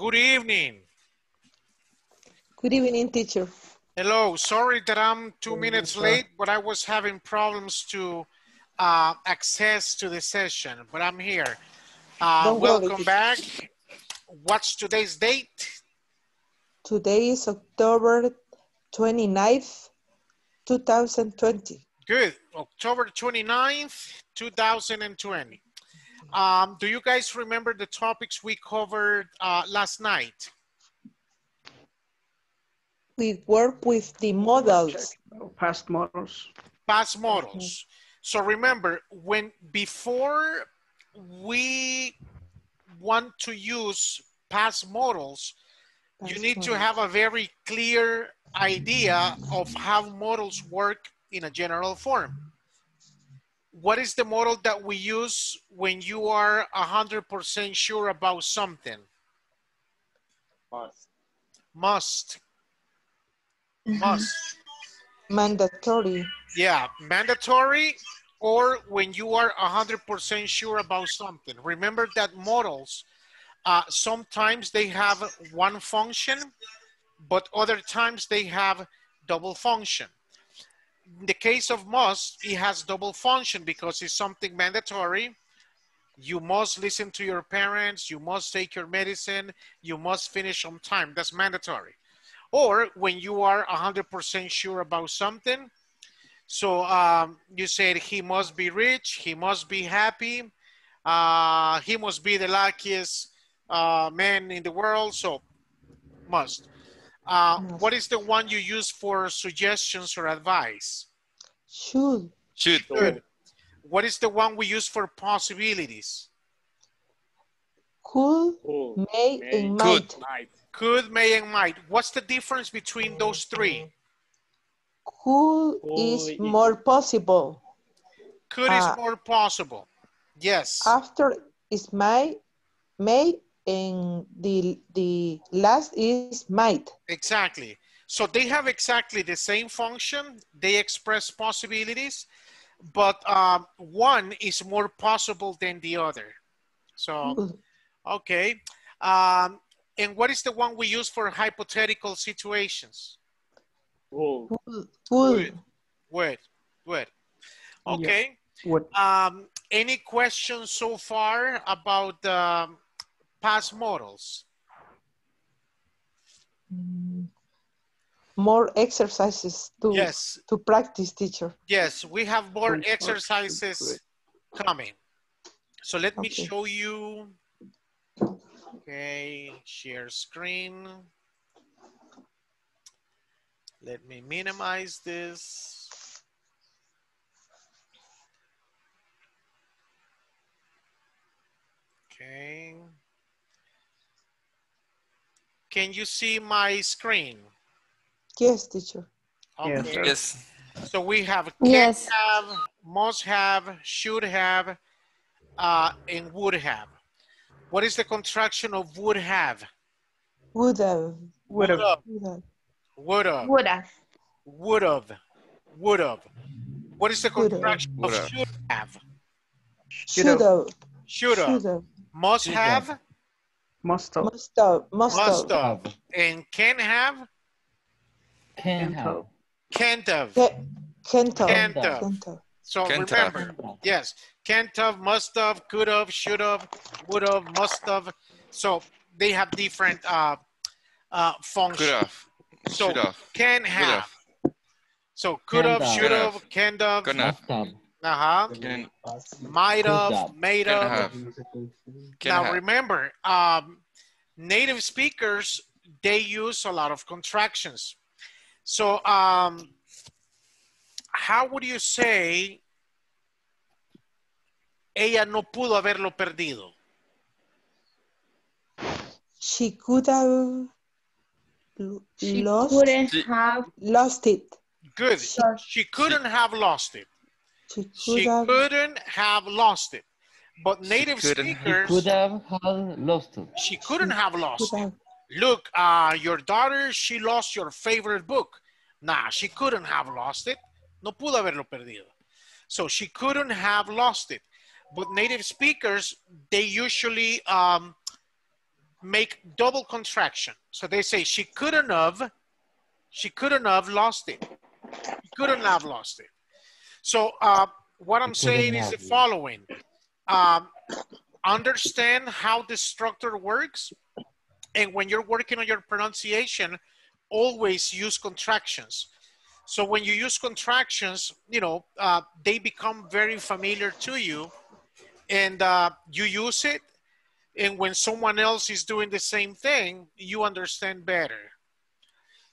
Good evening. Good evening, teacher. Hello, sorry that I'm two minutes late, but I was having problems to uh, access to the session, but I'm here. Uh, welcome back. What's today's date? Today is October 29th, 2020. Good, October 29th, 2020. Um, do you guys remember the topics we covered uh, last night? We work with the modals. Past modals. past modals. So remember, when before we want to use past modals, you Past need to have a very clear idea of how modals work in a general form. What is the model that we use when you are 100% sure about something? Must. Must. Must. Mandatory. Yeah, mandatory or when you are 100% sure about something. Remember that modals, uh, sometimes they have one function, but other times they have double function. In the case of must, it has double function because it's something mandatory. You must listen to your parents, you must take your medicine, you must finish on time. That's mandatory. Or when you are 100% sure about something, so um, you said he must be rich, he must be happy, uh, he must be the luckiest uh, man in the world. So must. Uh, what is the one you use for suggestions or advice? Should. Should. Good. What is the one we use for possibilities? Could, may, and Could. might. Could, may, and might. What's the difference between those three? Could is more possible. Could Ah. is more possible. Yes. After is may, may, and the, the last is might. Exactly. So they have exactly the same function. They express possibilities, but um, one is more possible than the other. So, okay. Um, and what is the one we use for hypothetical situations? Could. Good. Could. Would. Would. Okay. What Um, any questions so far about um, past modals? Mm. More exercises to, Yes. to practice, teacher. Yes, we have more Good. exercises coming. So let me show you. Okay, share screen. Let me minimize this. Okay. Can you see my screen? Yes, teacher. Yes, Okay. Yes. So we have can Yes. have, must have, should have, uh, and would have. What is the contraction of would have? Would have. would have Would have. Would have, Would have. would have, would have. What is the Would have. contraction of Would have. should have? Should have. Should have. Should have. Must Should have, have. must have Must have. Must must have. have, and can have, Can Can't have. can't have. Can't have. Can't have. have. Can't have. So Can't have. remember, yes, can't have, must have, could have, should have, would have, must have. So they have different uh, uh, functions. Could have. So Should have. can have. So could Can have, have. should have, can have, Gonna. Must have. Uh-huh, Can, might Could have, have. made can have. have. Now have. remember, um, native speakers, they use a lot of contractions. So um, how would you say ella no pudo haberlo perdido? She could have l- She lost, couldn't have lost it. Good. She, She couldn't have lost it. She could She have. couldn't have lost it. But native couldn't- He speakers, could have lost it. she couldn't have lost could it. have. Look, uh, your daughter, she lost your favorite book. Nah, she couldn't have lost it. No pudo haberlo perdido. So she couldn't have lost it. But native speakers, they usually um, make double contraction. So they say she couldn't have, she couldn't have lost it. She couldn't have lost it. So uh, what I'm saying is the following. Um, understand how the structure works. And when you're working on your pronunciation, always use contractions. So when you use contractions, you know, uh, they become very familiar to you and uh, you use it. And when someone else is doing the same thing, you understand better.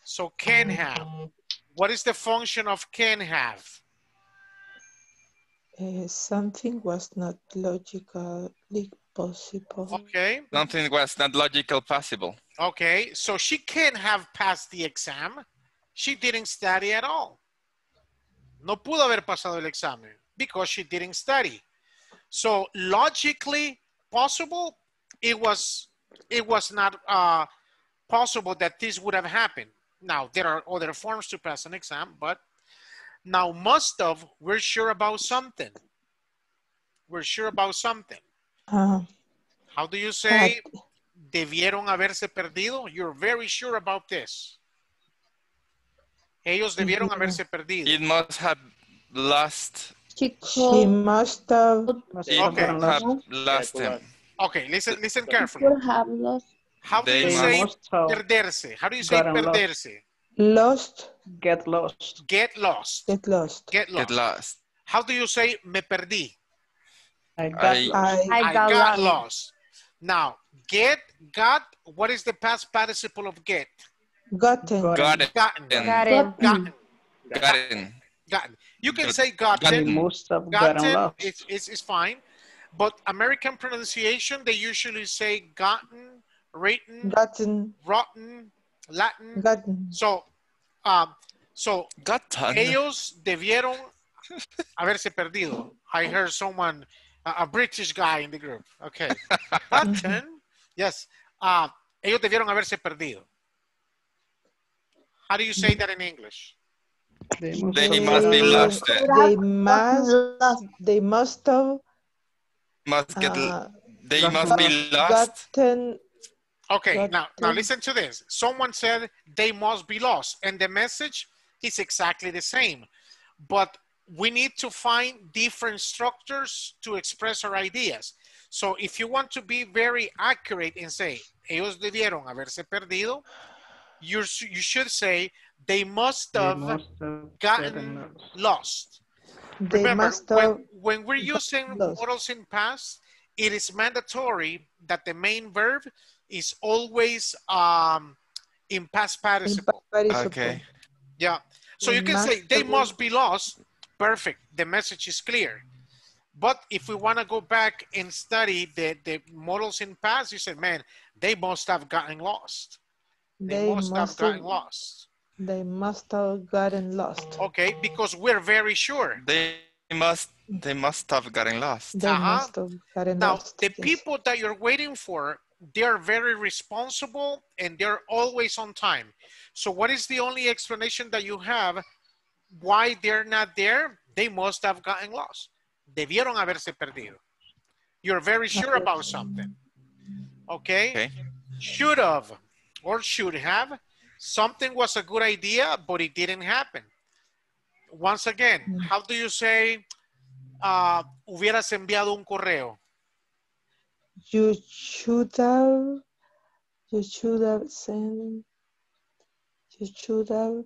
So can have. What is the function of can have? Uh, something was not logically possible. Okay. Something was not logical possible. Okay. So she can't have passed the exam. She didn't study at all. No pudo haber pasado el examen because she didn't study. So logically possible, it was it was not uh, possible that this would have happened. Now there are other forms to pass an exam, but now must have, we're sure about something. We're sure about something. Uh, How do you say debieron haberse perdido? You're very sure about this. Ellos debieron haberse perdido. It must have lost. She she must have Must It have Okay. have lost. lost him. Okay, listen, listen carefully. have lost. How do They you say must perderse? How do you say gotten lost. Perderse? lost, get lost. Get lost. get lost. Get Get lost. lost. How do you say me perdí? I got I- lost. I I got lost. lost. Now, get, got, what is the past participle of get? gotten, Got Got it. Gotten. Got it. Gotten. Gotten. You can Got- say They gotten. must have gotten Gotten lost. is, is, is fine. But American pronunciation, they usually say gotten, written, gotten, rotten, Latin. gotten. So, um, so Gotten. ellos debieron haberse perdido. I heard someone, a, a British guy in the group. Okay. Gotten, yes. Uh, ellos debieron haberse perdido. How do you say that in English? They must They must be lost. They must, they must have Must get. uh, They got- must be lost. gotten, Okay, now, now listen to this. Someone said they must be lost, and the message is exactly the same. But we need to find different structures to express our ideas. So if you want to be very accurate and say, ellos debieron haberse perdido, you, you should say, they must They have must have gotten lost. they Remember, must have, when, when we're using lost. modals in past, it is mandatory that the main verb is always um, in past in participle. participle. Okay. Yeah. So you can say they must be lost. Perfect. The message is clear. But if we want to go back and study the, the modals in past, you said, man, they must have gotten lost. They, They must, have gotten have, lost. they must have gotten lost. Okay, because we're very sure. They must. They must have gotten lost. They Uh-huh. must have gotten Now, lost. the yes. people that you're waiting for, they're very responsible and they're always on time. So what is the only explanation that you have why they're not there? They must have gotten lost. Debieron haberse perdido. You're very sure about something. Okay? Okay. Should have or should have. Something was a good idea, but it didn't happen. Once again, Mm. how do you say, uh, hubieras enviado un correo? You should have, you should have sent, you should have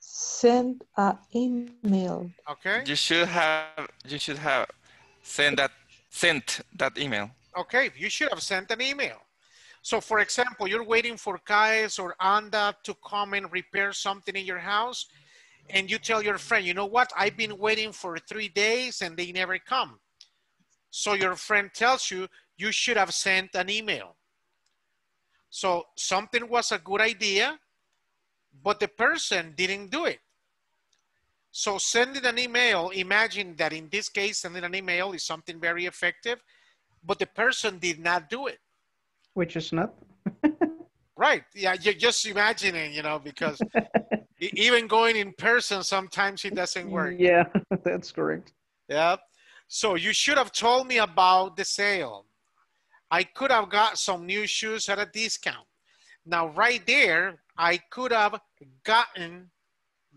sent an email. Okay. You should have. You should have sent that. Sent that email. Okay. You should have sent an email. So for example, you're waiting for CAESS or ANDA to come and repair something in your house. And you tell your friend, you know what? I've been waiting for three days and they never come. So your friend tells you, you should have sent an email. So something was a good idea, but the person didn't do it. So sending an email, imagine that in this case, sending an email is something very effective, but the person did not do it. Which is not. Right. Yeah, you're just imagining, you know, because even going in person, sometimes it doesn't work. Yeah, that's correct. Yeah. So you should have told me about the sale. I could have got some new shoes at a discount. Now, right there, I could have gotten,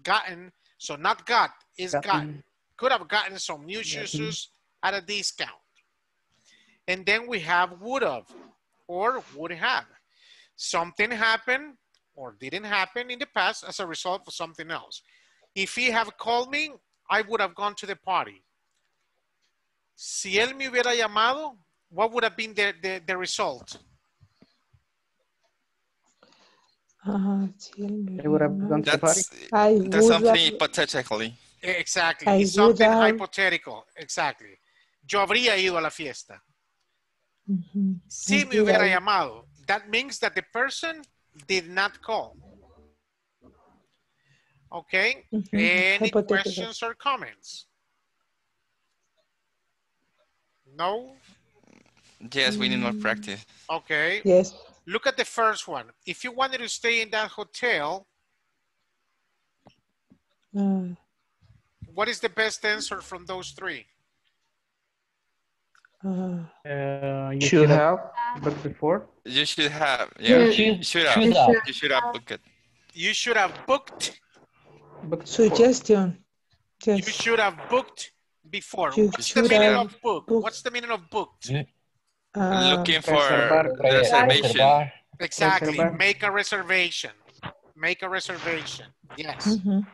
gotten, so not got, is gotten. Gotten. Could have gotten some new shoes at a discount. And then we have would have or would have. Something happened or didn't happen in the past as a result of something else. If he have called me, I would have gone to the party. Si él me hubiera llamado, what would have been the, the, the result? Ajá, sí, él me They would have gone to party. That's uh, I that's would something have- hypothetically. Exactly. I It's something would have- hypothetical. Exactly. Yo habría ido a la fiesta. Ujú. Si I me would hubiera have- llamado. That means that the person did not call. Okay. Ujú. Any Hypothetical. questions or comments? No? Yes, we need more Mm. practice. Okay. Yes. Look at the first one. If you wanted to stay in that hotel, Uh, what is the best answer from those three? uh, Uh, you Should have. booked before. You should have. Yeah, Should- should have. should have. You should have booked it. You should have booked. Booked before. suggestion. You should have booked before. You What's the meaning have of book? booked. What's the meaning of booked? Uh, Looking for reservation. Reservar. Exactly. Reservar. Make a reservation. Make a reservation. Yes. ujú.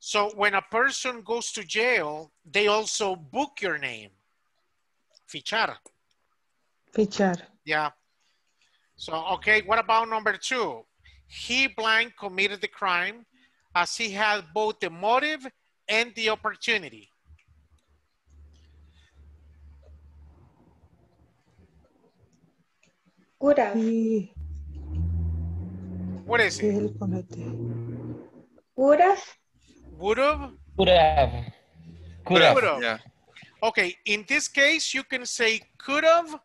So when a person goes to jail, they also book your name. Fichar. Fichar. Yeah. So, okay, what about number two? He blank committed the crime as he had both the motive and the opportunity. Would have. Y What is que it? él comete. Would have. Would have? Could have. Could have. Would've. Yeah. Okay, in this case, you can say could have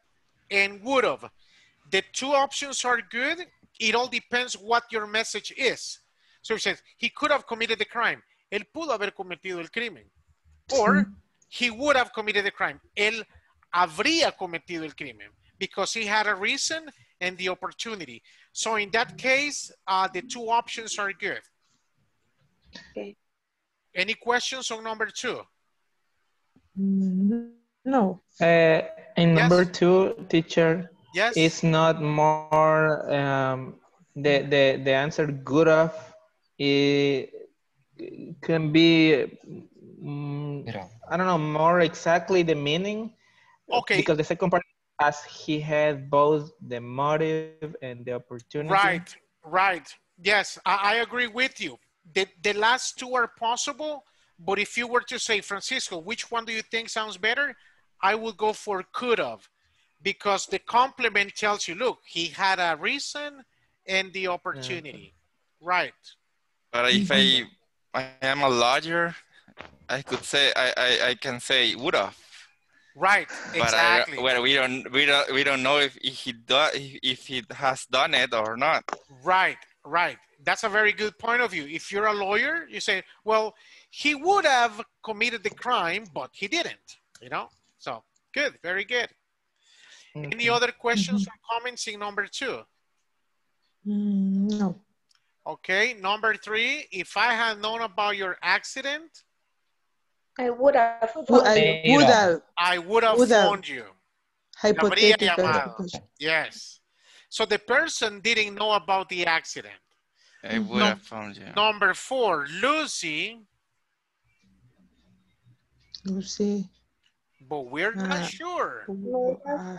and would have. The two options are good. It all depends what your message is. So it says, he could have committed the crime. Él pudo haber cometido el crimen. Or he would have committed the crime. Él habría cometido el crimen because he had a reason and the opportunity. So in that case, uh, the two options are good. Okay. Any questions on number two? Mm, No. Uh, in Yes. number two, teacher, Yes? is not more um, the the the answer good of it can be mm, Could have. I don't know more exactly the meaning Okay. because the second part as he had both the motive and the opportunity Right, right. Yes, I, I agree with you. The, the last two are possible, but if you were to say, Francisco, which one do you think sounds better? I would go for could have because the compliment tells you, look, he had a reason and the opportunity. Mm-hmm. Right. But if mm-hmm. I I am a lawyer, I could say I I, I can say would have. Right. But Exactly. I, well, we don't we don't we don't know if he do, if he has done it or not. Right, right. That's a very good point of view. If you're a lawyer, you say, well, he would have committed the crime, but he didn't, you know? So good, very good. Any other questions or comments in number two? Mm, no. Okay, number three, if I had known about your accident, I would have. Would- I would have I would have Would have. phoned you. hypothetical. Yes. So the person didn't know about the accident. I would No. have found you. Number four, Lucy, Lucy. but we're not Ah. sure. Uh,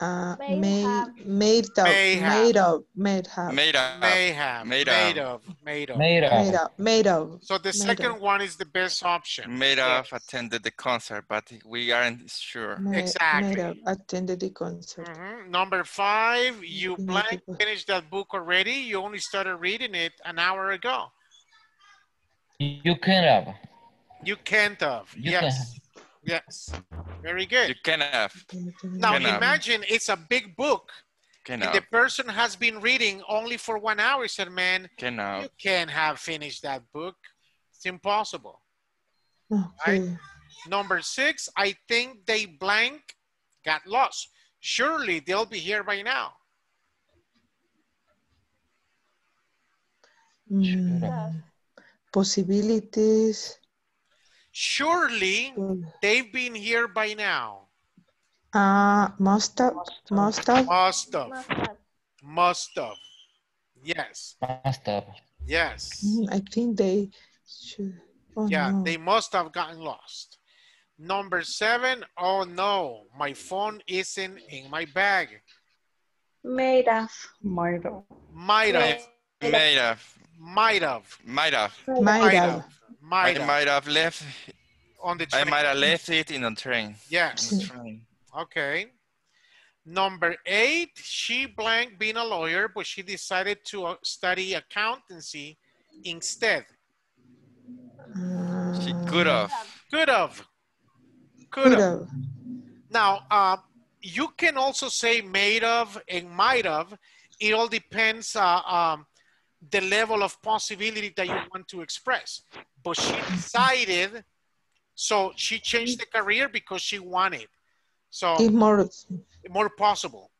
uh, May made, have. made up, May made up, made have, Made up. May have, Made made of, made of. Made made up. up, made up. So the Made second of. one is the best option. Made of attended the concert, but we aren't sure. Made, Made Exactly. attended the concert. Mhm. Number five, you blank finished that book already. You only started reading it an hour ago. You can have. You can't have. You yes. Yes. Very good. You good. can have. Now can have. imagine it's a big book Can and the person has been reading only for one hour. He said, man, Can you have. can't have finished that book. It's impossible. Okay. Number six, I think they blank got lost. Surely they'll be here by now. Mm, possibilities. Surely they've been here by now. Uh, must have, must have. Must have. Must have. Yes. Must have. Yes. Mm, I think they should. Oh, Yeah, no. they must have gotten lost. Number seven, oh no, my phone isn't in my bag. Made of. Might have. Might have, Might have, might have, might have. Might might have. Have, I might have, might have left. on the train. I might have left it in the train. Yes, In train. okay. Number eight, she blank being a lawyer, but she decided to uh, study accountancy instead. She could have. Could have, could Could have. have. Now, uh, you can also say made of and might have. It all depends uh, um, the level of possibility that you want to express. But she decided, so she changed the career because she wanted. So It's more, more possible.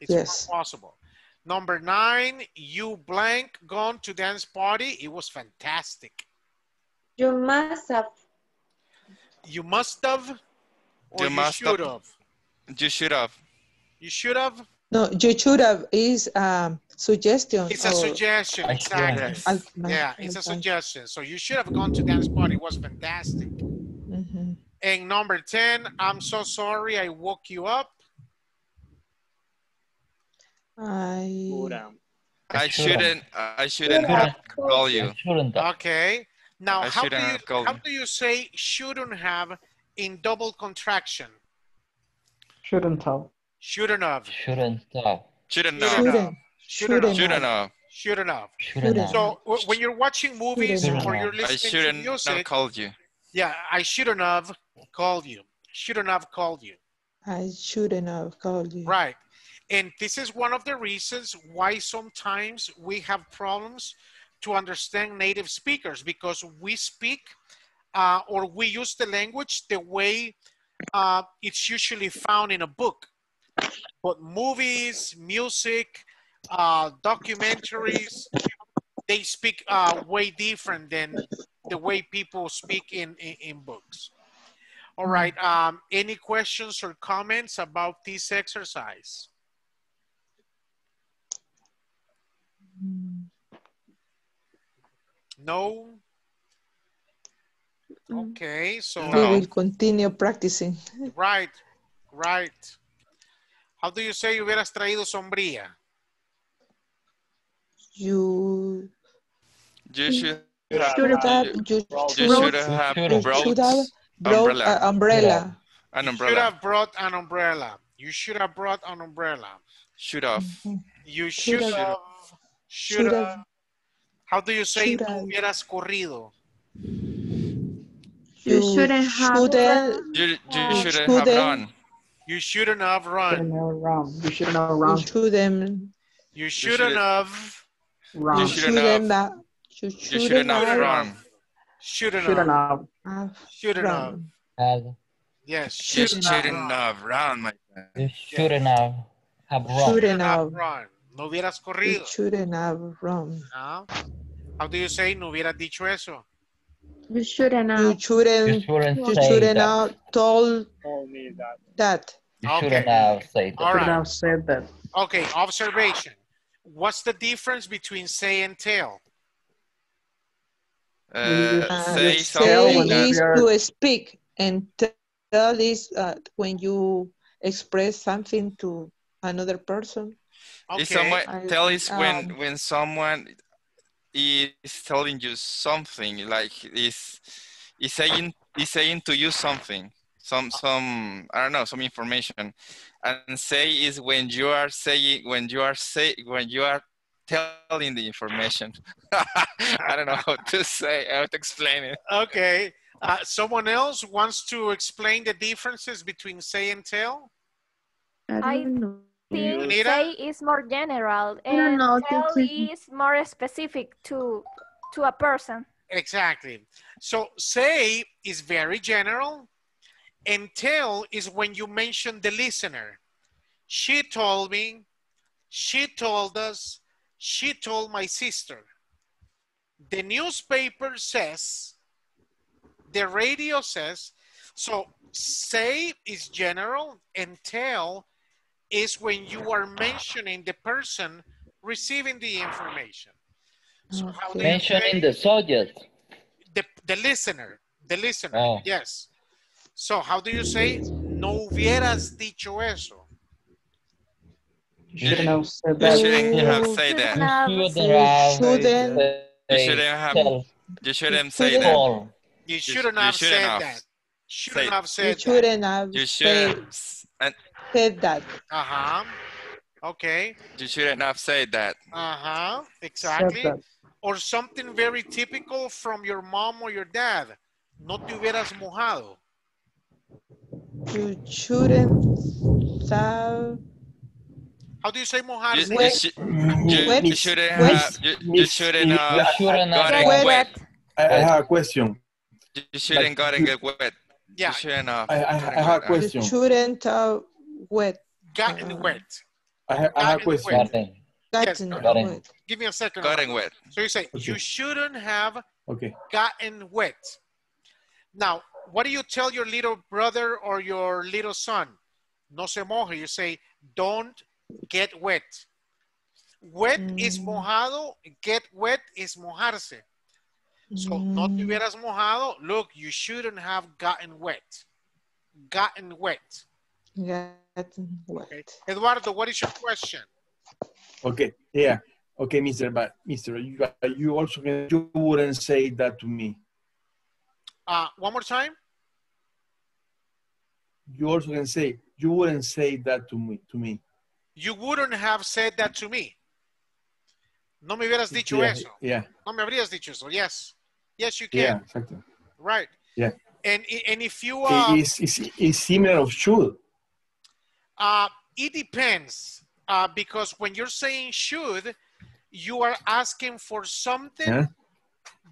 It's Yes. more possible. Number nine, you blank gone to dance party. It was fantastic. You must have. You must have, or You you, must should have. have. You should have. You should have. no, you should have is um, suggestion. It's a suggestion, exactly. shouldn't. Yeah, it's a suggestion. So you should have gone to dance party. It was fantastic. Mhm. And number 10, I'm so sorry I woke you up. I, I shouldn't. shouldn't. I shouldn't Shouldn't. have called you. Shouldn't. Okay. Now, how do, you, have how do you say shouldn't have in double contraction? Shouldn't have. Shouldn't have. Shouldn't have. Shouldn't Shouldn't have. Shouldn't, Shouldn't have. shouldn't Shouldn't have. have. Shouldn't have. So when you're watching movies Shouldn't or you're listening to shouldn't have music, called you. yeah, I shouldn't have called you. Shouldn't have called you. I shouldn't have called you. Right. And this is one of the reasons why sometimes we have problems to understand native speakers because we speak uh, or we use the language the way uh, it's usually found in a book. But movies, music, uh, documentaries, they speak uh, way different than the way people speak in, in, in books. All right, um, any questions or comments about this exercise? No? Okay, so, We will continue practicing. right, right. How do you say hubieras traído sombría? You You should should have. have, You, you you should should have, have You you brought should have brought umbrella. a umbrella. an You should have brought an umbrella. You should have brought an umbrella. Should have. Mm-hmm. You should Should have, should Should have. have, How do you say Should tú have. hubieras corrido? You shouldn't have shouldn't, You, you You shouldn't have shouldn't. run. You shouldn't have Shouldn't run. have run. You shouldn't have run. shouldn't, You shouldn't- shouldn't have, Run. You you shouldn't shouldn't have. have, you You shouldn't have have run. shouldn't Shouldn't have, have. have shouldn't have. run. Yes, You Shouldn't shouldn't have run, my friend. You shouldn't have. Have wrong. Shouldn't Shouldn't have have, run. No hubieras you corrido. shouldn't have run. ¿ah? How do you say no hubieras dicho eso? You shouldn't You have. shouldn't, You shouldn't you shouldn't have told that. You Okay. shouldn't have said All that. Shouldn't have said that. Okay, observation. What's the difference between say and tell? Uh, Uh, say say something. when that is we are- to speak and tell is uh, when you express something to another person. Okay, is someone I- tell is when um, when someone is telling you something like is is saying is saying to you something. Some some I don't know some information and say is when you are saying when you are say when you are telling the information I don't know how to say how to explain it okay. Uh, someone else wants to explain the differences between say and tell? I know. think Anita? say is more general I don't and know, tell think- is more specific to to a person. Exactly. So say is very general tell is when you mention the listener. She told me, she told us, she told my sister. The newspaper says, the radio says, so say is general and tell is when you are mentioning the person receiving the information. So how do you Mentioning the subject. the, the listener, the listener, Oh. yes. So how do you say, no hubieras dicho eso? You shouldn't have said that. You shouldn't have said that. You shouldn't have Shouldn't. You shouldn't have. tell, You shouldn't say that. You shouldn't have said that. Shouldn't have You said that. shouldn't have You said, should. s- said that. Uh-huh. Okay. you shouldn't have said that. Uh-huh. Exactly. that. Or something very typical from your mom or your dad. No te hubieras mojado. You shouldn't have. How do you say You, mojarse? you, Wet. should, you, you Wet. shouldn't have. You, you shouldn't You have shouldn't have gotten Wet. wet. I, I have a question. You shouldn't gotten get wet. Yeah, You shouldn't have. I, I, I have a wet. question. You shouldn't have wet. gotten wet. I, ha- I have a Gotten question. wet. Gotten. Gotten Gotten. wet. Give me a second. Gotten wet. So you say, Okay. you shouldn't have Okay. gotten wet. Now, what do you tell your little brother or your little son? No se moje. You say, don't get wet. Wet is Mm. mojado. Get wet is mojarse. So, no te Mm, hubieras mojado. Look, you shouldn't have gotten wet. Gotten wet. Gotten Okay. wet. Eduardo, what is your question? Okay. Yeah. Okay, Mister. But Mister, you, you also you wouldn't say that to me. Uh, one more time. You also can say you wouldn't say that to me. To me. You wouldn't have said that to me. No me hubieras dicho yeah, eso. Yeah. No me habrías dicho eso. Yes. Yes, you can. Yeah. Exactly. Right. Yeah. And and if you uh, It's, it's, it's similar of should. uh it depends uh because when you're saying should you are asking for something Huh?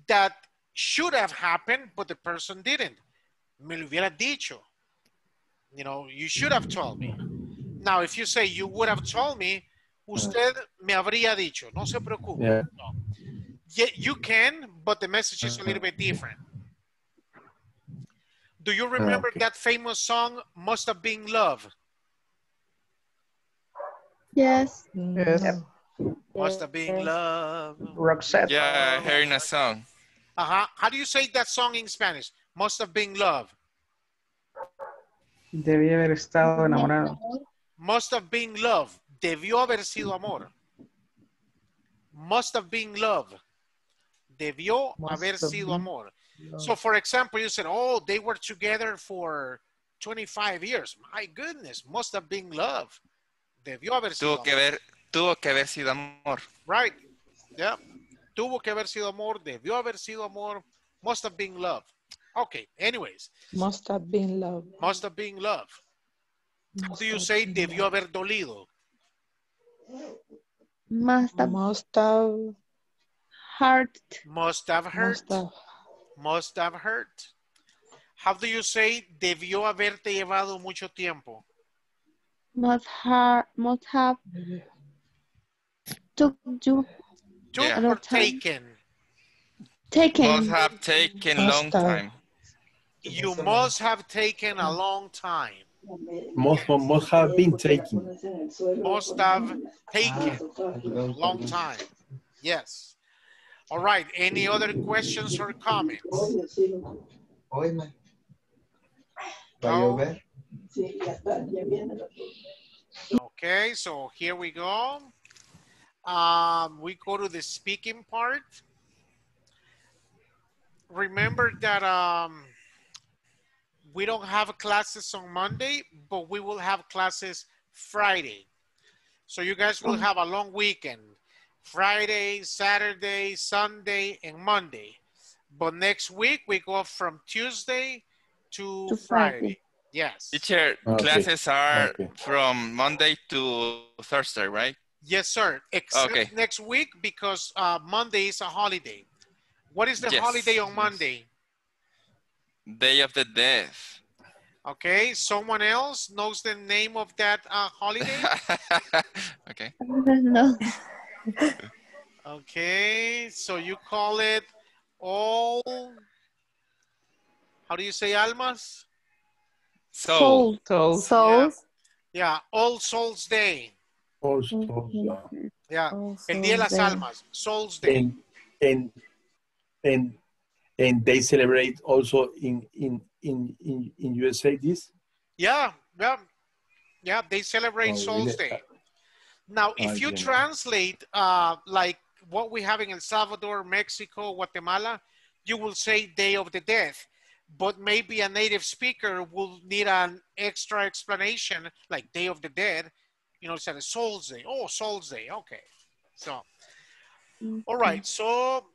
that should have happened but the person didn't. Me lo hubiera dicho. You know, you should have told me. Now, if you say you would have told me, usted me habría dicho. No se preocupe. Yeah. No. Yeah, you can, but the message is a little bit different. Do you ah, remember Okay. that famous song, Must Have Been Love? Yes. Mm-hmm. Yes. No. Must have been love. Roxette. Yeah, hearing a song. Uh-huh. How do you say that song in Spanish? Must have been love. Debí haber estado enamorado. Must have been love. Debió haber sido amor. Must have been love. Debió Must haber have sido been amor. So, for example, you said, oh, they were together for 25 years. My goodness, must have been love. Debió haber sido Tuvo que amor. ver, tuvo que haber sido amor. Right. Yeah. Tuvo que haber sido amor. Debió haber sido amor. Must have been love. Okay. Anyways, Must have been love. must have been love. How Must do you say debió love. haber dolido? Must have Must have. hurt. Must have hurt. Must have. Must have hurt. How do you say debió haberte llevado mucho tiempo? Must have. Must have. Took you. Took Yeah. or taken? Taken. Must have taken Must long have. time. You must have taken a long time. Must must have been taken. Must have taken a long time. Yes. All right. Any other questions or comments? No? Okay, so here we go. Um, we go to the speaking part. Remember that um, we don't have classes on Monday, but we will have classes Friday. So you guys will have a long weekend. Friday, Saturday, Sunday, and Monday. But next week we go from Tuesday to, To Friday. Friday. Yes. Teacher, Okay. classes are Okay. from Monday to Thursday, right? Yes, sir. Except Okay. next week because uh, Monday is a holiday. What is the Yes. holiday on Monday? Day of the Dead. Okay, someone else knows the name of that uh, holiday? okay. I don't know. Okay, so you call it all, how do you say almas? Soul. So, Souls. Yeah, All Souls Day. Also, uh, Yeah, All el Día de las Souls Day. Almas, Souls Day. and and and and they celebrate also in in in in, in USA this. Yeah, yeah, yeah, they celebrate Oh, Souls really? Day. Now, if I you didn't translate uh, like what we have in El Salvador, Mexico, Guatemala, you will say Day of the Death. But maybe a native speaker will need an extra explanation, like Day of the Dead. You know, instead of Souls Day. Oh, Souls Day. Okay. So, all right. So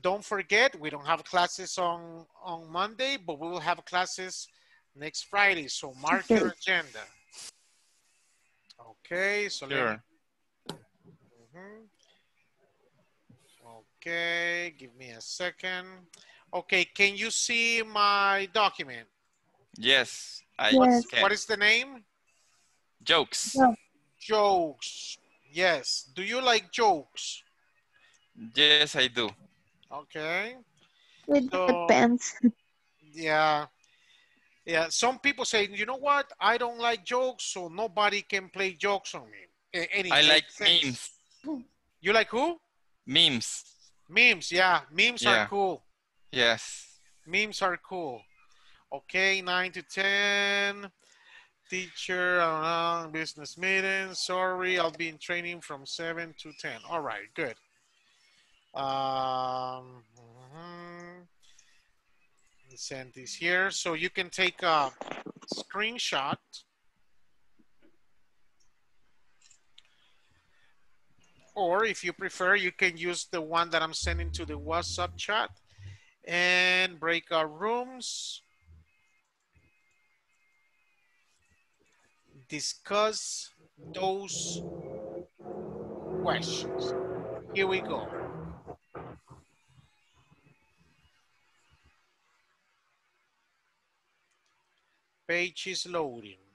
don't forget, we don't have classes on on Monday, but we will have classes next Friday. So mark your agenda. Okay. So let sure. Mhm. Okay, give me a second. Okay, can you see my document? Yes, I Yes. can. What is the name? Jokes. Yeah. Jokes. Yes. Do you like jokes? Yes, I do. Okay. It So- depends. Yeah. Yeah. Some people say, you know what? I don't like jokes, so nobody can play jokes on me. Any I like sense. memes. You like who? Memes. Memes. Yeah. Memes Yeah. are cool. Yes. Memes are cool. Okay, nine to 10. Teacher, uh, business meeting. Sorry, I'll be in training from 7 to 10. All right, good. Um. Send this here. So you can take a screenshot. Or if you prefer, you can use the one that I'm sending to the WhatsApp chat and breakout rooms. Discuss those questions. Here we go. Page is loading.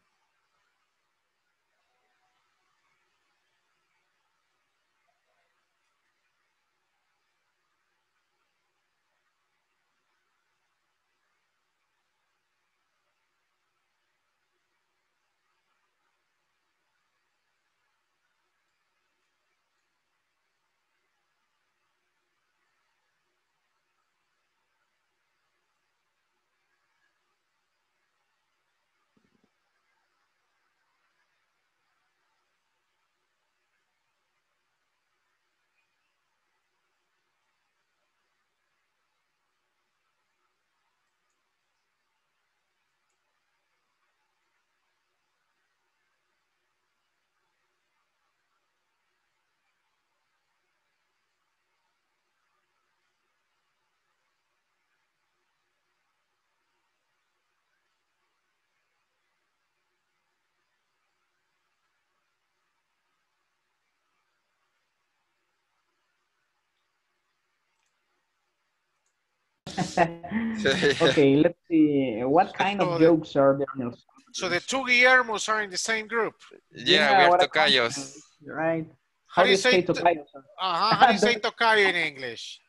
okay, let's see. What kind So of the- jokes are there? in So the two Guillermos are in the same group. Yeah, we are what tocayos. Right. How do you say, to- tocayos? uh-huh, how do you say tocayo in English?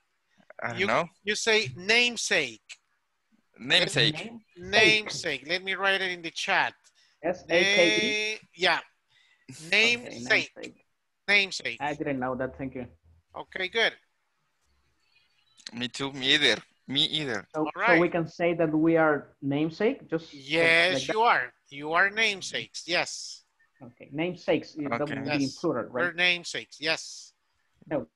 I don't You, know. you say namesake. Namesake. Namesake. Let me write it in the chat. S-A-K-E? Na- yeah. Okay, Namesake. namesake. Namesake. I didn't know that. Thank you. Okay, good. Me too. Me either. Me either. So, so we can say that we are namesake. Just Yes, like you are. You are namesakes. Yes. Okay, namesakes. That Okay. would be Yes. plural, We're namesakes. Yes. No.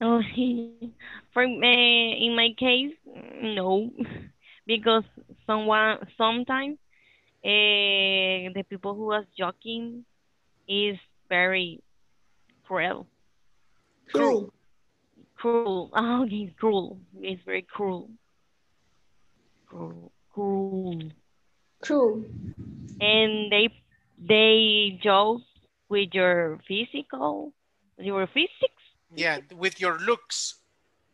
for me, in my case, no, because someone sometimes uh, the people who was joking is very cruel. Cruel. Cruel. Oh, he's cruel. It's very cruel. Cruel. Cruel. Cruel. And they they joke with your physical, your physics, Yeah, with your looks.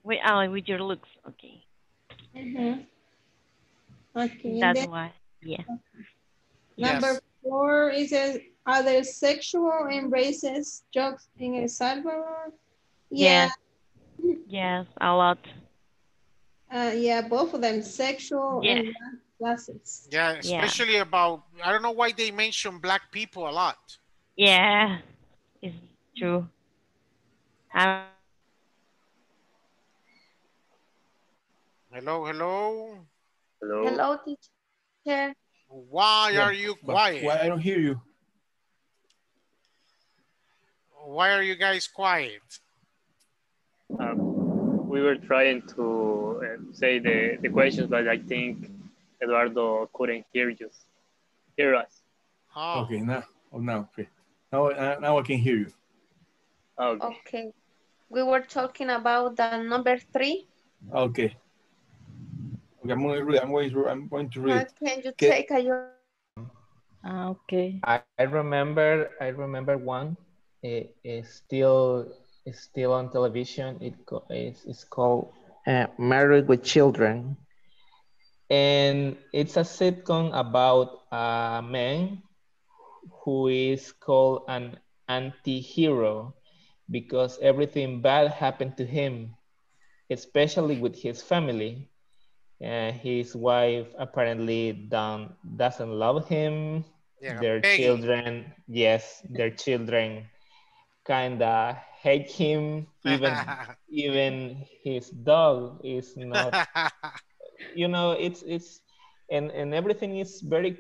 with oh, with your looks. Okay, Mm-hmm. Okay. that's then why. Yeah. number Yes. four is a, are there sexual and racist jokes in El Salvador? Yeah. Yes, a lot. Uh, yeah, both of them, sexual Yeah. and racist. Yeah, Yeah. especially about, I don't know why they mention black people a lot. Yeah, it's true. Um, Hello, hello. Hello. Hello, teacher. Why Yeah, are you quiet? Why I don't hear you? Why are you guys quiet? Um, we were trying to uh, say the, the questions, but I think Eduardo couldn't hear you. Hear us. Oh, Okay, now, oh, now, okay. Now, uh, now I can hear you. Okay. Okay. We were talking about the number three. Okay. Okay, I'm going to read. I'm going to, I'm going to read. Uh, can you Okay. take a your Ah, okay. I, I remember I remember one. It is still is still on television. It co- is it's called uh, Married with Children, and it's a sitcom about a man who is called an anti-hero because everything bad happened to him, especially with his family. Uh, his wife apparently don't, doesn't love him yeah, their Peggy. children yes their children kind of hate him even even his dog is not you know it's it's and and everything is very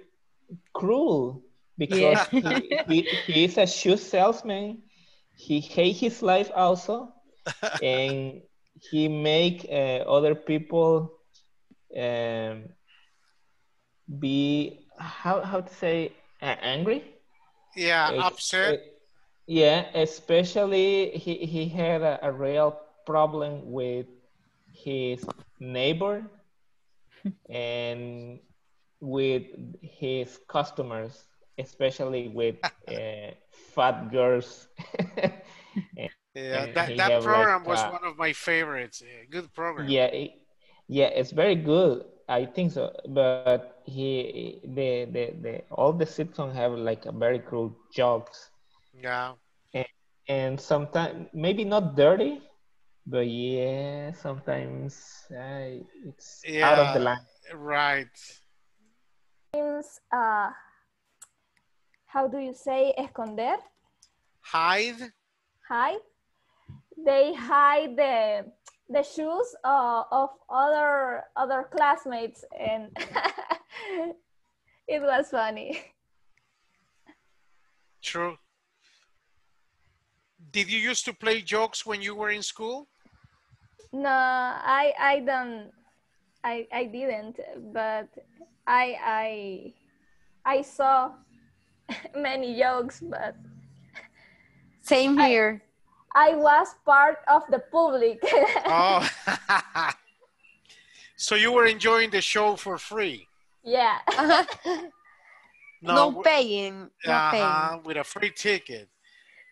cruel because Yeah. he, he, he is a shoe salesman he hate his life also and he make uh, other people um, be how how to say uh, angry yeah, Ex- upset. eh, yeah, especially he, he had a, a real problem with his neighbor and with his customers, especially with uh, fat girls. Yeah, and that, he that have, like, program was uh, one of my favorites. Eh, Good program. yeah, it, yeah, it's very good. I think so. But he, the, the, the, all the sitcoms have like a very cool jokes. Yeah. and sometimes maybe not dirty but yeah sometimes uh, it's out of the line Right. Means, uh, how do you say esconder? Hide. Hide. They hide the the shoes uh, of other other classmates, and it was funny. True. Did you used to play jokes when you were in school? No, I I don't. I I didn't, but I I I saw many jokes, but Same here. I was part of the public. Oh. so you were enjoying the show for free? yeah. No, w- paying. No uh-huh, with a free ticket.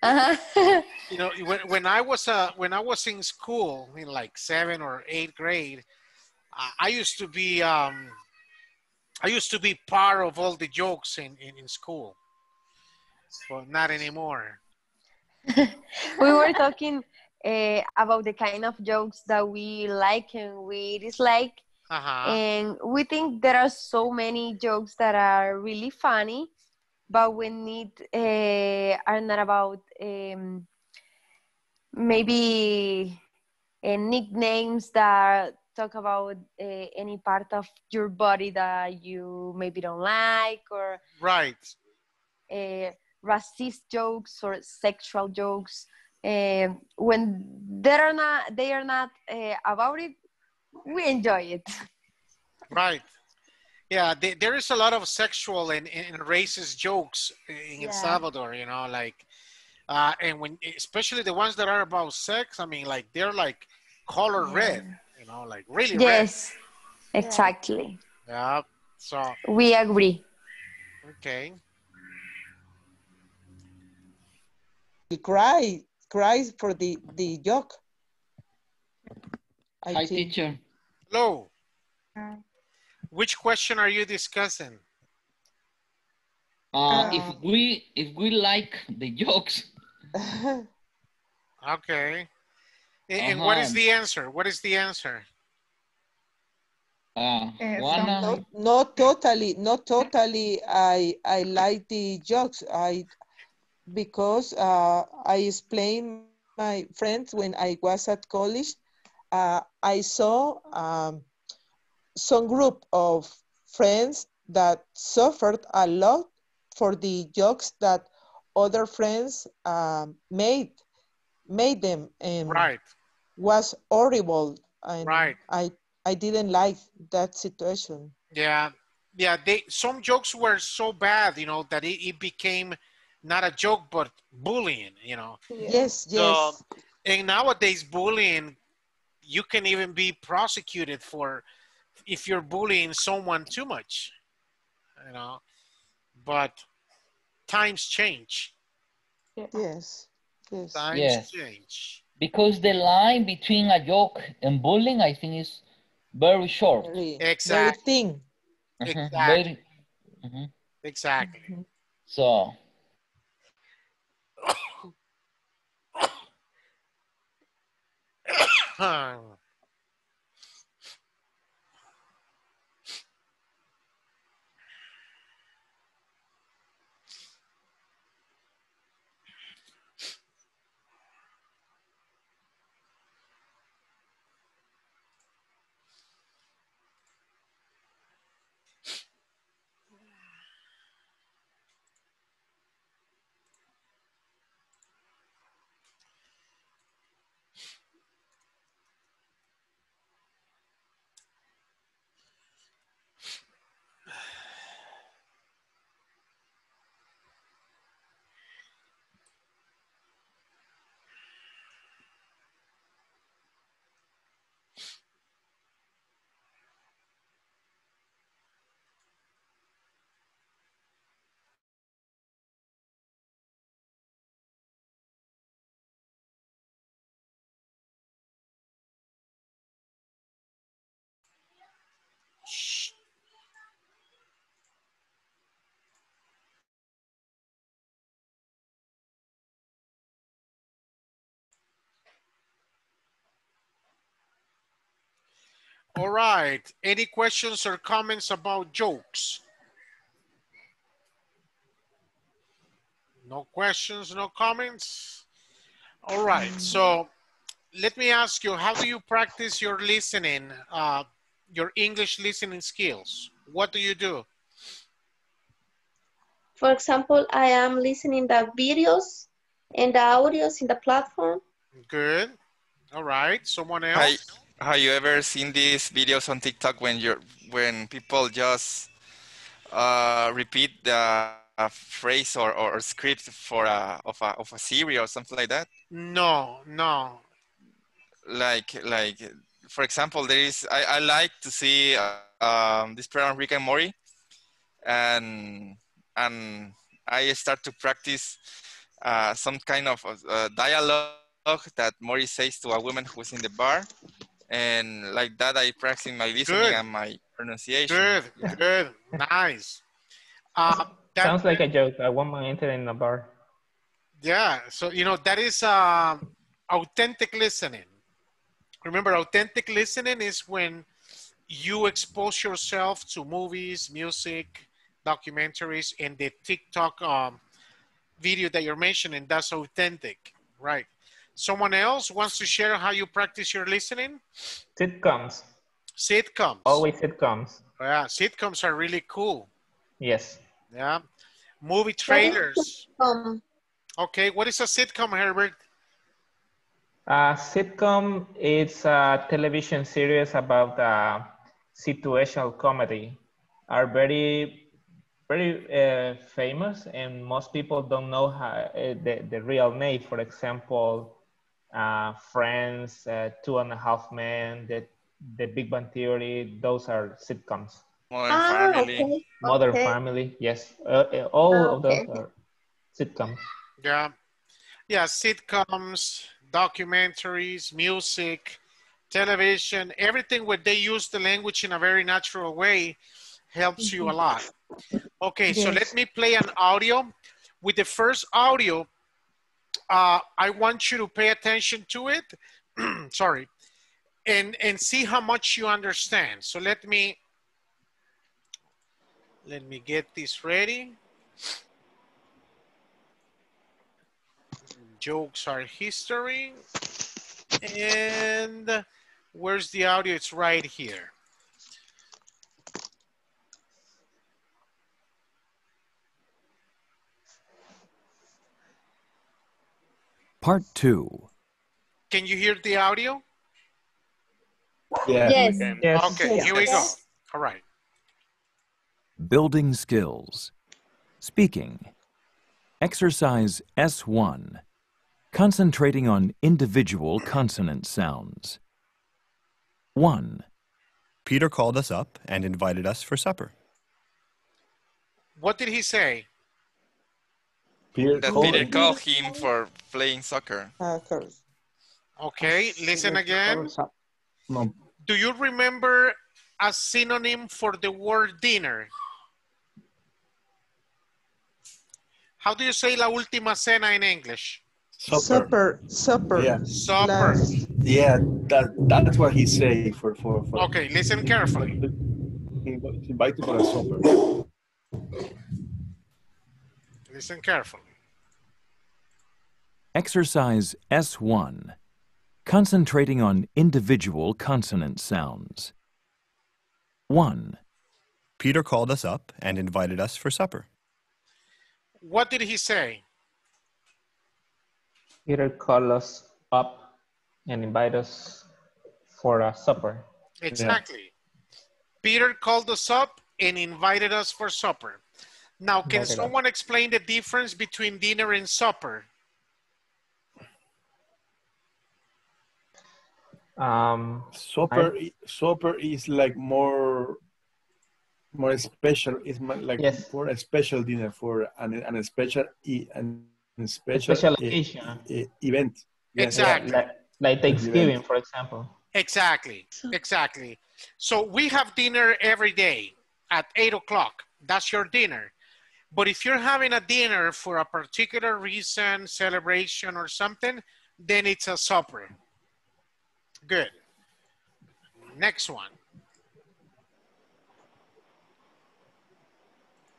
Uh-huh. You know, when, when I was uh, when I was in school in like seventh or eighth grade, I, I used to be um, I used to be part of all the jokes in, in, in school, but not anymore. We were talking uh, about the kind of jokes that we like and we dislike. Uh-huh. And we think there are so many jokes that are really funny, but we need uh, are not about um, maybe uh, nicknames that talk about uh, any part of your body that you maybe don't like or Right. uh, racist jokes or sexual jokes uh, when they are not they are not uh, about it, we enjoy it. Right. Yeah, the- there is a lot of sexual and, and racist jokes in El Salvador, you know, like, uh, and when, especially the ones that are about sex, I mean, like, they're like color red, you know, like really Yes, exactly. red. Yeah. So, We agree. okay. He cry, cries for the, the joke. I Hi, think. teacher. Hello. Which question are you discussing? Uh, if we if we like the jokes, Okay. And, and what is Uh-huh. the answer? What is the answer? uh, Not, wanna not totally, not totally. I I like the jokes. I because uh, I explained my friends when I was at college. Uh, I saw um, some group of friends that suffered a lot for the jokes that other friends um, made made them and Right. was horrible and Right. I I didn't like that situation. Yeah, yeah. They some jokes were so bad, you know, that it, it became not a joke but bullying. You know. Yes, yes. So, and nowadays, bullying, you can even be prosecuted for if you're bullying someone too much. You know, but times change. Yes. Yes. Times Yes. change. because the line between a joke and bullying, I think, is very short. Very, Exactly. very thin. Exactly. very- mhm. Exactly. So tongue All right. Any questions or comments about jokes? No questions, no comments? All right. So let me ask you, how do you practice your listening, uh, your English listening skills? What do you do? For example, I am listening the videos and the audios in the platform. Good. All right. Someone else? Hi, have you ever seen these videos on TikTok when you're when people just uh, repeat the uh, phrase or, or, script for a of a of a series or something like that? No, no. Like like for example, there is I, I like to see uh, um, this program Rick and Morty, and and I start to practice uh, some kind of uh, dialogue that Morty says to a woman who's in the bar and like that I practice my listening Good. and my pronunciation. Good, good, nice. Uh, that- Sounds like a joke. I want my internet in a bar. Yeah, so you know that is um, authentic listening. Remember, authentic listening is when you expose yourself to movies, music, documentaries, and the TikTok um, video that you're mentioning. That's authentic, right? Someone else wants to share how you practice your listening? Sitcoms. Sitcoms. Always sitcoms. Yeah, sitcoms are really cool. Yes. Yeah. Movie trailers. Um, Okay, what is a sitcom, Herbert? A sitcom is a television series about uh, situational comedy. Are very, very uh, famous, and most people don't know how, uh, the, the real name. For example, uh, Friends, uh, Two and a Half Men, the, the Big Bang Theory. Those are sitcoms. Modern Ah, Family. okay. Modern Okay. Family, yes. Uh, uh, all Ah, of those okay. are sitcoms. Yeah. Yeah, sitcoms, documentaries, music, television, everything where they use the language in a very natural way helps you a lot. Okay, so let me play an audio. With the first audio, uh, I want you to pay attention to it. Sorry. And, and see how much you understand. So let me, let me get this ready. jokes are history. And where's the audio? It's right here. Part 2. Can you hear the audio? Yeah. Yes. Okay. Yes. Okay, here we go. All right. Building skills. Speaking. Exercise S1. Concentrating on individual consonant sounds. 1. Peter called us up and invited us for supper. What did he say? Peter That called Peter him. called him for playing soccer. Uh. Okay, listen again. No, Do you remember a synonym for the word dinner? How do you say la última cena in English? supper. Supper, supper. Yeah. Supper. Last. Yeah, that that's what he say for for for. Okay, listen carefully. He invited for a supper. Listen carefully. Exercise S1. Concentrating on individual consonant sounds. 1. Peter called us up and invited us for supper. What did he say? Peter called us up and invited us for a supper. Exactly. Peter called us up and invited us for supper. Now, can someone explain the difference between dinner and supper? Um, Supper, i- supper is like more, more special. It's mo- like Yes. for a special dinner for an an special e- an special, special e- occasion. e- event. Yes. Exactly. Like, like Thanksgiving, for example. Exactly. Exactly. So we have dinner every day at eight o'clock. That's your dinner. But if you're having a dinner for a particular reason, celebration, or something, then it's a supper. Good. Next one.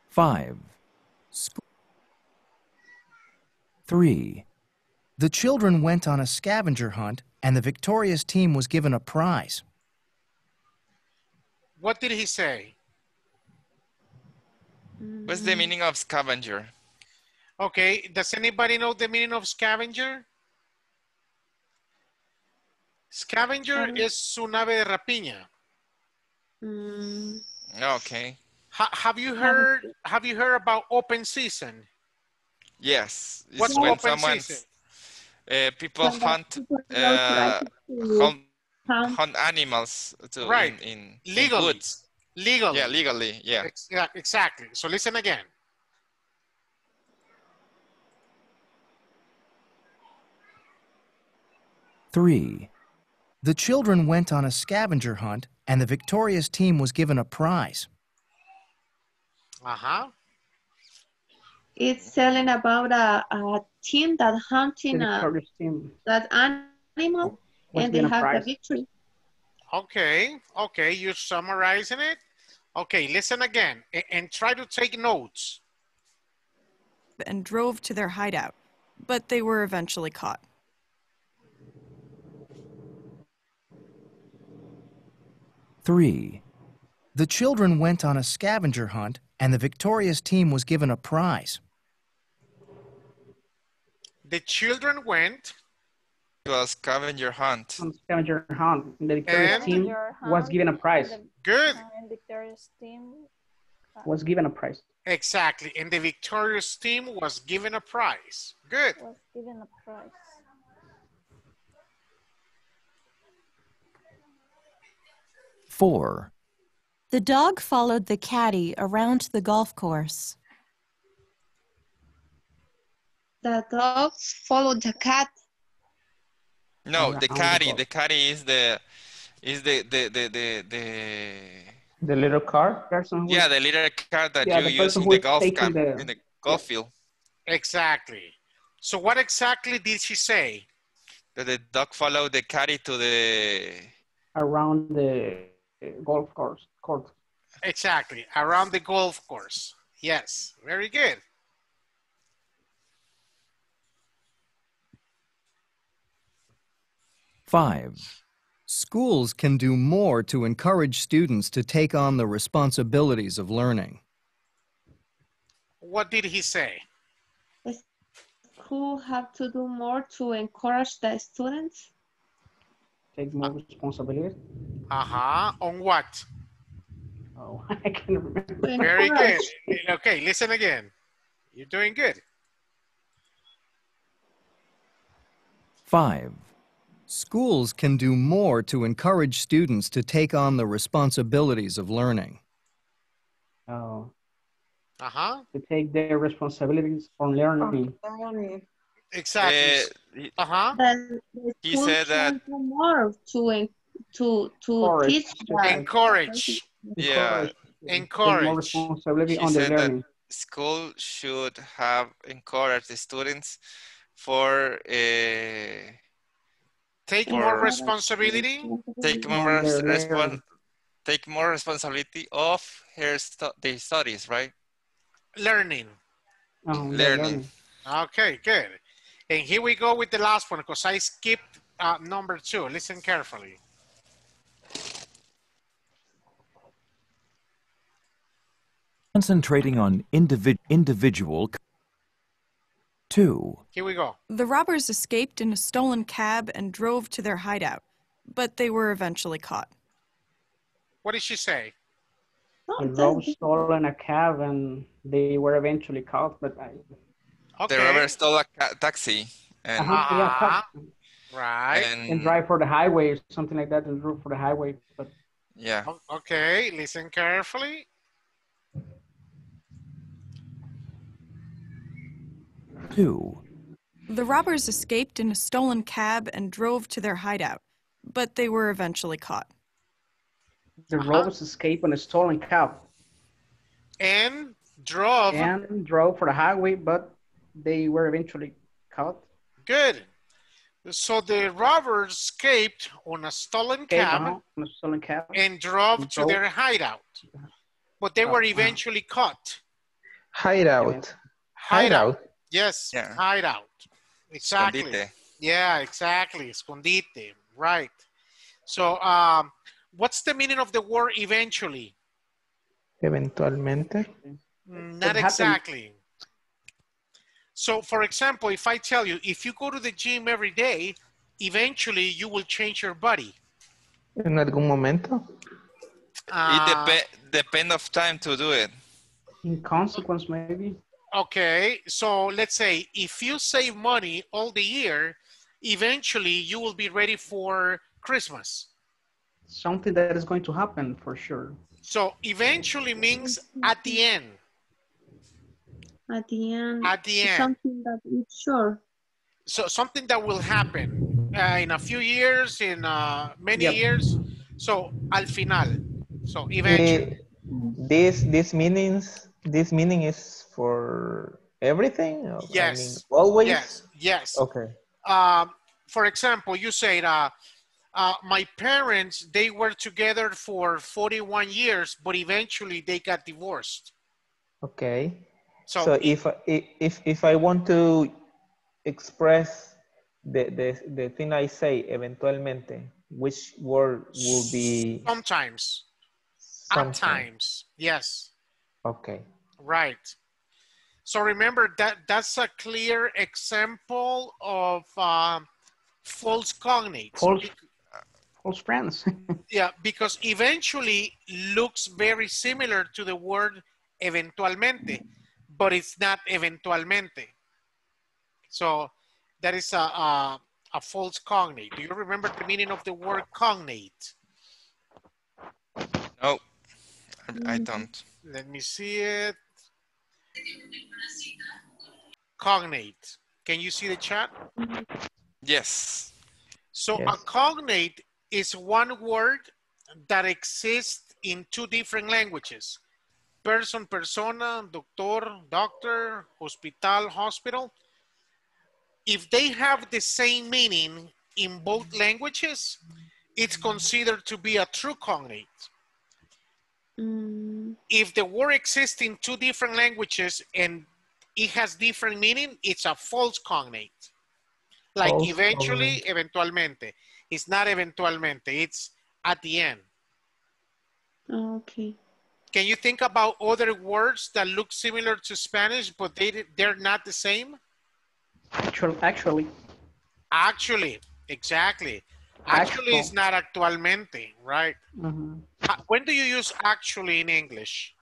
5. 3. The children went on a scavenger hunt, and the victorious team was given a prize. What did he say? What's the meaning of scavenger? Okay, does anybody know the meaning of scavenger? Scavenger es un ave de rapiña. Okay. Ha- have you heard have you heard about open season? Yes. It's What's when open season? uh, people When hunt people uh, hunt, hunt. hunt animals to Right. in, in, in woods. Legally. Yeah, legally. Yeah. Ex- yeah, exactly. So listen again. Three. The children went on a scavenger hunt, and the victorious team was given a prize. Uh-huh. It's telling about a, a team that hunting a, team that animal was and they given a have prize. the victory. Okay. Okay, you're summarizing it. Okay, listen again a- and try to take notes. and drove to their hideout, but they were eventually caught. Three. The children went on a scavenger hunt, and the victorious team was given a prize. The children went to a scavenger hunt. on scavenger hunt. The victorious And- team was given a prize. the- Good. and Victoria's team. Uh, was given a prize. Exactly. And the victorious team was given a prize. Good. was given a prize. Four. The dog followed the caddy around the golf course. The dogs followed the cat. No, the the caddy. golf. The caddy is the is the the the the, the The little car? Person yeah the little car that Yeah, you use in the golf camp the- in the golf field. Exactly. So what exactly did she say? That the dog followed the caddy to the around the golf course court. Exactly. Around the golf course. Yes. Very good. Five. Schools can do more to encourage students to take on the responsibilities of learning. What did he say? School have to do more to encourage the students. Take more responsibility. Uh-huh. On what? Oh, I can remember. Very good. Okay, listen again. You're doing good. Five. Schools can do more to encourage students to take on the responsibilities of learning. Oh, Uh-huh. to take their responsibilities on learning. Exactly. Uh, he- Uh-huh. The, the He said that- more to en- to to Encourage. teach the Encourage. yeah. Take more Encourage. responsibility He on their said that learning. school should have encouraged the students for uh, Take For- more responsibility. take more their respon take more responsibility of her stu the studies, right? Learning. Oh, their Learning. Okay, good. And here we go with the last one because I skipped uh, number two. Listen carefully. Concentrating on individ- individual. Two. Here we go. The robbers escaped in a stolen cab and drove to their hideout, but they were eventually caught. What did she say? The robbers stolen a cab and they were eventually caught, but I, The Okay. robber stole a ca- taxi and uh-huh, yeah, caught. Right. and and drive for the highway or something like that and drove for the highway. But yeah. Okay, listen carefully. Two. The robbers escaped in a stolen cab and drove to their hideout, but they were eventually caught. the robbers escaped in a stolen cab And drove. and drove for the highway, but they were eventually caught. Good. So the robbers escaped on a stolen Escaped, cab uh-huh, on a stolen cab. and drove And to drove- their hideout. But they were uh-huh. eventually caught. Hideout. Hideout. Hideout. Yes, Yeah. hideout. Exactly. Escondite. Yeah, exactly. Escondite. Right. So, um, what's the meaning of the word eventually? Eventualmente. Mm, Not exactly. So, for example, if I tell you, if you go to the gym every day, eventually you will change your body. En algún momento. It Uh, dep depend of time to do it. In consequence, maybe. okay, so let's say if you save money all the year, eventually you will be ready for Christmas. Something that is going to happen for sure. So eventually means at the end. At the end. At the end. Something that is sure. So something that will happen uh, in a few years, in uh, many Yep. years. So al final. So eventually. Eh, this this meanings this meaning is for everything. I mean, Yes. always. Yes. Yes. Okay. Um, for example, you said, uh, uh, my parents, they were together for 41 years, but eventually they got divorced. Okay. So, So, if I- if if I want to express the the the thing I say eventualmente, which word will be sometimes, at sometime? times, yes, Okay. right. So remember that that's a clear example of um, false cognates. False, false friends. Yeah, because eventually looks very similar to the word eventualmente, but it's not eventualmente. So that is a, a, a false cognate. Do you remember the meaning of the word cognate? No, I, I don't. Let me see it. Cognate. Can you see the chat? Yes. So a cognate is one word that exists in two different languages. Person, persona, doctor, doctor, hospital, hospital. If they have the same meaning in both languages, it's considered to be a true cognate. Mm. If the word exists in two different languages and it has different meaning, it's a false cognate. Like False eventually, eventualmente. It's not eventualmente, it's at the end. Okay. Can you think about other words that look similar to Spanish, but they, they're not the same? Actually, actually, Actually, exactly. Actually, it's not actualmente, right? mhm. Uh, When do you use actually in English?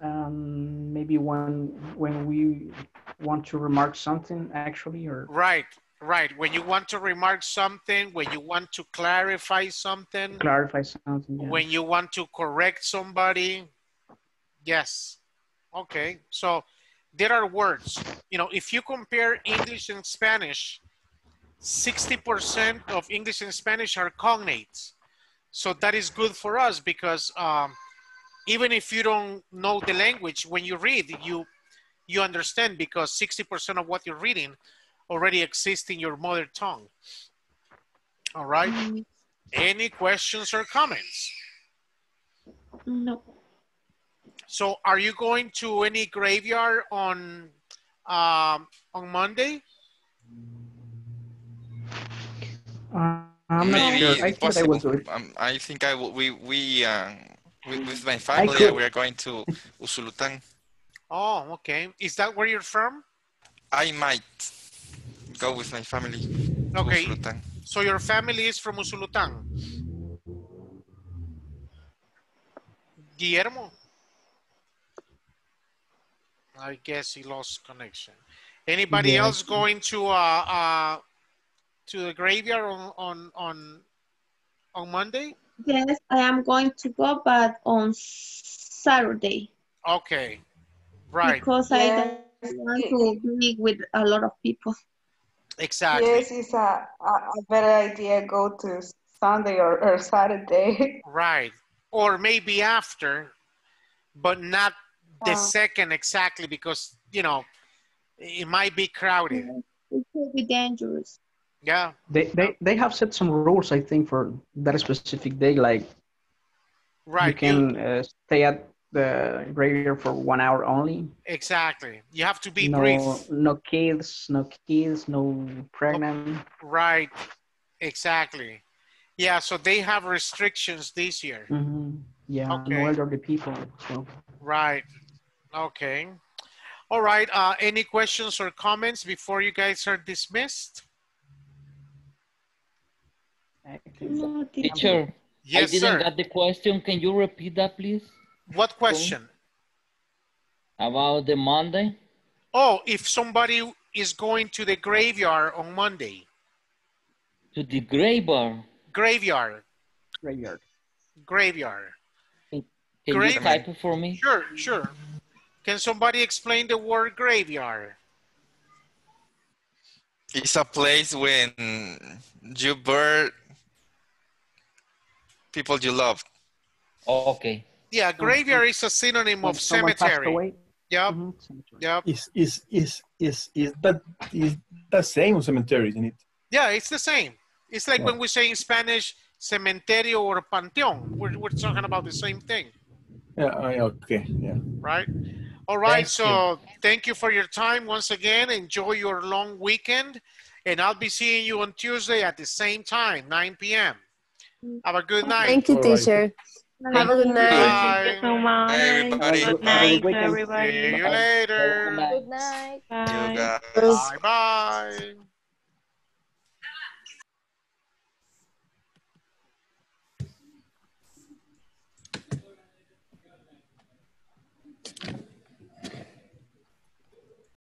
um, maybe when when we want to remark something, actually, or Right, right. When you want to remark something, when you want to clarify something, clarify something. yeah. when you want to correct somebody. Yes. Okay. So there are words. You know, if you compare English and Spanish, 60% of English and Spanish are cognates. So that is good for us because um, even if you don't know the language, when you read, you you understand because 60% of what you're reading already exist in your mother tongue. All right. Any questions or comments? No. So are you going to any graveyard on um, on Monday? Uh, I'm not Maybe sure. I think I possible. will do it. Um, I think I will, we we uh, with, with my family could. we are going to Usulután. Oh, okay. Is that where you're from? I might go with my family. Okay. Usulután. So your family is from Usulután. Guillermo? I guess he lost connection. Anybody Yes. else going to uh, uh, to the graveyard on on on, on Monday? Yes, I am going to go, but on Saturday Okay, right. because I don't want to be with a lot of people. Exactly. Yes, it's a, a, a better idea go to Sunday or, or Saturday. Right. Or maybe after, but not the Ah. second exactly because, you know, it might be crowded. It could be dangerous. Yeah. They, they they have set some rules, I think, for that specific day. Like right. you can uh, stay at the graveyard for one hour only. Exactly. You have to be no, brief. no kids, no kids, no pregnant. Right. Exactly. Yeah. So they have restrictions this year. Mhm. Yeah, Okay. no elderly people. So Right. Okay. All right. Uh, any questions or comments before you guys are dismissed? No, Teacher, Yes, I didn't sir. get the question. Can you repeat that, please? What question? About the Monday? Oh, if somebody is going to the graveyard on Monday. To the graveyard. Graveyard. Graveyard. Graveyard. Can you Grave- type it for me? Sure, sure. Can somebody explain the word graveyard? It's a place when you bury people you love. okay. Yeah, graveyard is a synonym When of someone passed cemetery. away. Yeah. Mm-hmm. Yep. Is is is is is that is the same cemetery, isn't it? Yeah, it's the same. It's like when we say in Spanish cementerio or panteón. We're, we're talking about the same thing, Yeah. I- okay. Yeah. right? All right, Thank so thank you for your time once again. Enjoy your long weekend. And I'll be seeing you on Tuesday at the same time, 9 p.m. Have a good night. Thank you, All right. teacher. Have a good night. Bye. so much. everybody. Good night, everybody. See you later. Good night. You Bye. Bye bye.